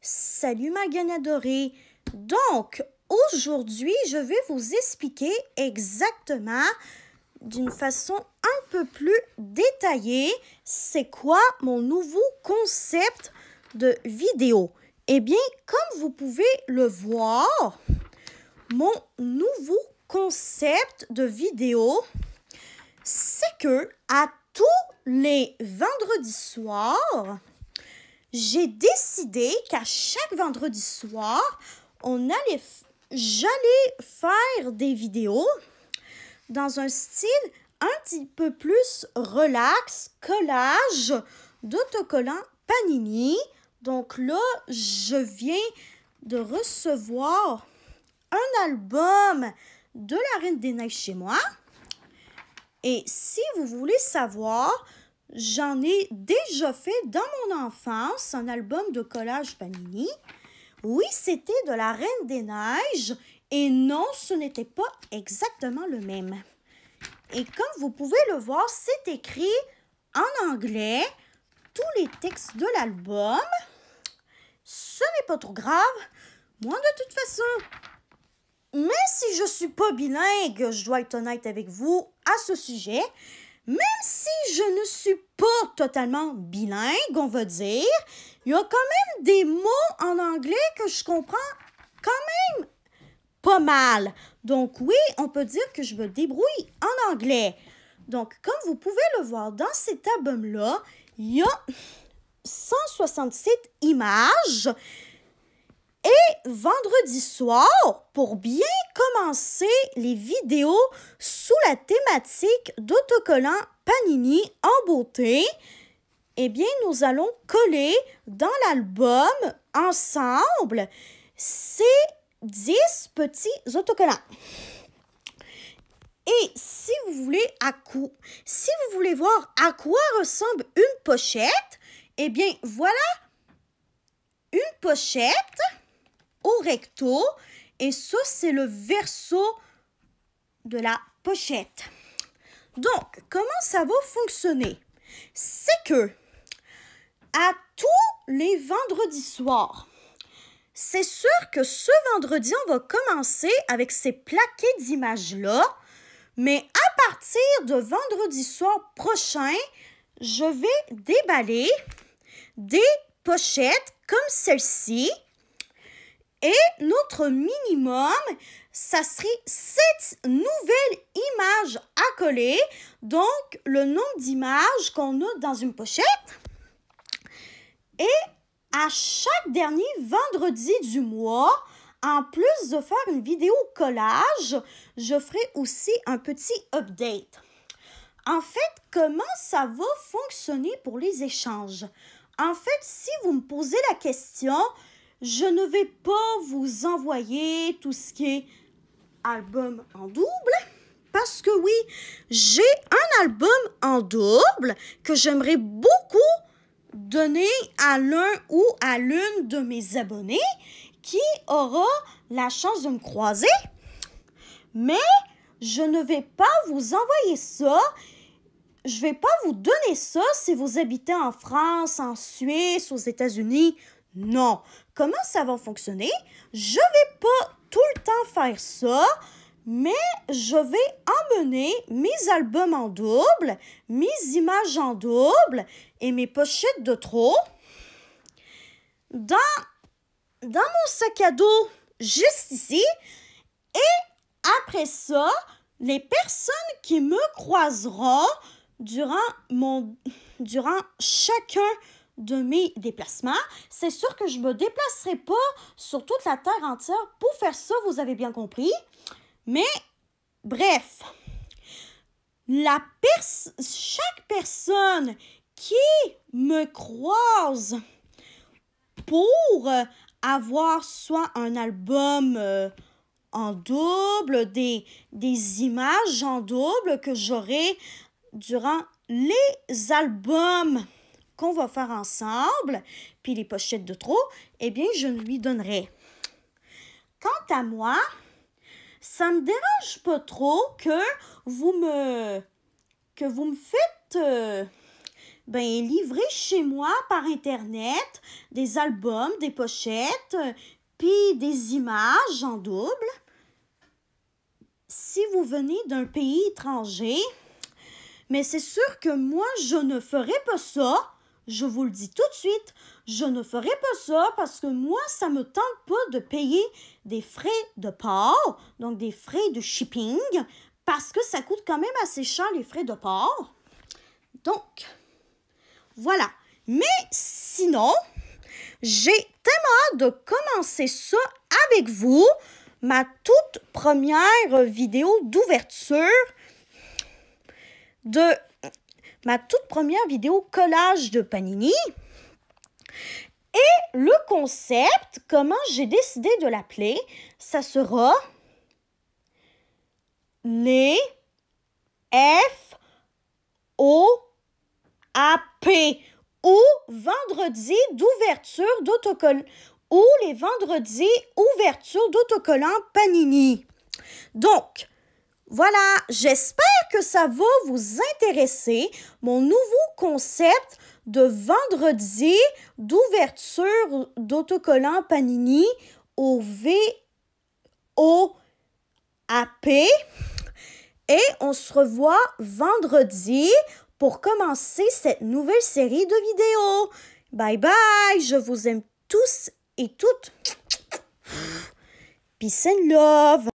Salut ma gagne adorée. Donc, aujourd'hui, je vais vous expliquer exactement d'une façon un peu plus détaillée c'est quoi mon nouveau concept de vidéo. Eh bien, comme vous pouvez le voir, mon nouveau concept de vidéo, c'est que à tous les vendredis soirs, j'ai décidé qu'à chaque vendredi soir, on allait j'allais faire des vidéos dans un style un petit peu plus relax, collage d'autocollants Panini. Donc là, je viens de recevoir un album de la Reine des Neiges chez moi. Et si vous voulez savoir, j'en ai déjà fait dans mon enfance un album de collage Panini. Oui, c'était de la Reine des Neiges et non, ce n'était pas exactement le même. Et comme vous pouvez le voir, c'est écrit en anglais tous les textes de l'album. Ce n'est pas trop grave. Moi, de toute façon, même si je suis pas bilingue, je dois être honnête avec vous à ce sujet, même si je ne suis pas totalement bilingue, on va dire, il y a quand même des mots en anglais que je comprends quand même pas mal. Donc oui, on peut dire que je me débrouille en anglais. Donc, comme vous pouvez le voir dans cet album-là, il y a 167 images et vendredi soir, pour bien commencer les vidéos sous la thématique d'autocollants Panini en beauté, eh bien, nous allons coller dans l'album ensemble ces 10 petits autocollants. Et si vous voulez à coup, si vous voulez voir à quoi ressemble une pochette, eh bien, voilà une pochette recto. Et ça, c'est le verso de la pochette. Donc, comment ça va fonctionner? C'est que à tous les vendredis soirs, c'est sûr que ce vendredi, on va commencer avec ces plaquets d'images-là. Mais à partir de vendredi soir prochain, je vais déballer des pochettes comme celle-ci et notre minimum, ça serait sept nouvelles images à coller. Donc, le nombre d'images qu'on a dans une pochette. Et à chaque dernier vendredi du mois, en plus de faire une vidéo collage, je ferai aussi un petit update. En fait, comment ça va fonctionner pour les échanges? En fait, si vous me posez la question, je ne vais pas vous envoyer tout ce qui est album en double parce que oui, j'ai un album en double que j'aimerais beaucoup donner à l'un ou à l'une de mes abonnés qui aura la chance de me croiser. Mais je ne vais pas vous envoyer ça. Je vais pas vous donner ça si vous habitez en France, en Suisse, aux États-Unis. Non. Comment ça va fonctionner? Je vais pas tout le temps faire ça, mais je vais emmener mes albums en double, mes images en double et mes pochettes de trop dans, dans mon sac à dos juste ici. Et après ça, les personnes qui me croiseront durant, mon, durant chacun de mes déplacements. C'est sûr que je ne me déplacerai pas sur toute la terre entière pour faire ça, vous avez bien compris. Mais, bref, la chaque personne qui me croise pour avoir soit un album euh, en double, des images en double que j'aurai durant les albums qu'on va faire ensemble, puis les pochettes de trop, eh bien, je lui donnerai. Quant à moi, ça me dérange pas trop que vous me que vous me faites euh, ben, livré chez moi par Internet, des albums, des pochettes, puis des images en double. Si vous venez d'un pays étranger, mais c'est sûr que moi, je ne ferai pas ça. Je vous le dis tout de suite, je ne ferai pas ça parce que moi, ça me tente pas de payer des frais de port, donc des frais de shipping, parce que ça coûte quand même assez cher les frais de port. Donc, voilà. Mais sinon, j'ai tellement hâte de commencer ça avec vous, ma toute première vidéo d'ouverture de ma toute première vidéo collage de Panini. Et le concept, comment j'ai décidé de l'appeler, ça sera les F O A P ou vendredi d'ouverture d'autocollants ou les vendredis ouverture d'autocollants Panini. Donc, voilà, j'espère que ça va vous intéresser, mon nouveau concept de vendredi d'ouverture d'autocollants Panini au V et on se revoit vendredi pour commencer cette nouvelle série de vidéos. Bye bye, je vous aime tous et toutes. Peace and love.